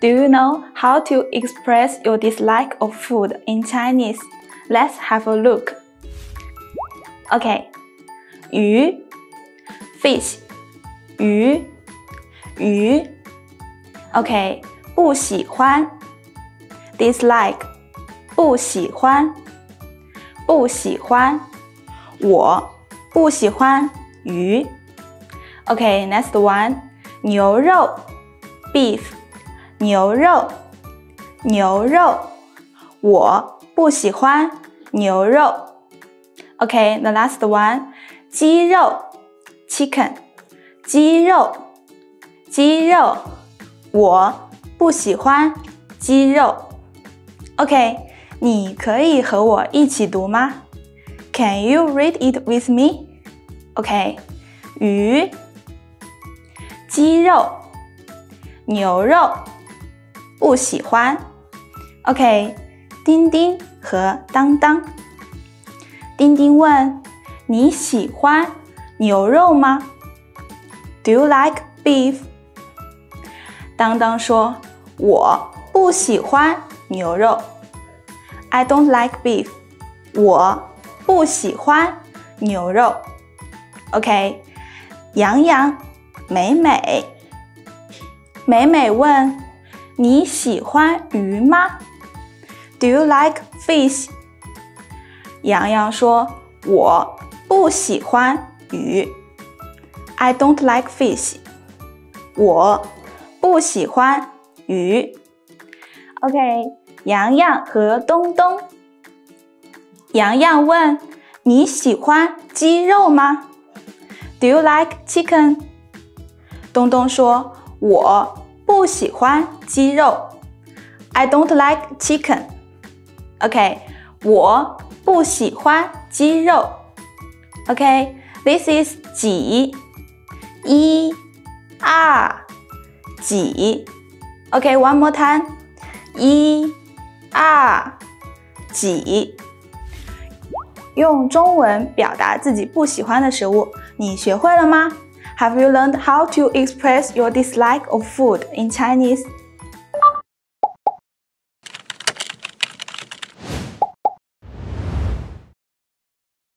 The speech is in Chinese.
Do you know how to express your dislike of food in Chinese? Let's have a look. Okay. 鱼 fish 鱼鱼 OK 不喜欢 dislike 不喜欢不喜欢我不喜欢鱼 OK next one 牛肉 beef 牛肉牛肉我不喜欢牛肉 OK the last one 鸡肉，chicken，鸡肉，鸡肉，我不喜欢鸡肉。OK，你可以和我一起读吗？Can you read it with me？OK，鱼，鸡肉，牛肉，不喜欢。OK，丁丁和当当。丁丁问。你喜欢牛肉吗？Do you like beef？当当说：“我不喜欢牛肉。”I don't like beef。我不喜欢牛肉。OK。洋洋、美美、美美问：“你喜欢鱼吗？”Do you like fish？洋洋说：“我。”不喜欢鱼，I don't like fish。我不喜欢鱼。OK，洋洋和东东。洋洋问：“你喜欢鸡肉吗？”Do you like chicken？东东说：“我不喜欢鸡肉。”I don't like chicken。OK，我不喜欢鸡肉。OK，this is 几一二几，OK，one more time. 一二几用中文表达自己不喜欢的食物，你学会了吗？Have you learned how to express your dislike of food in Chinese?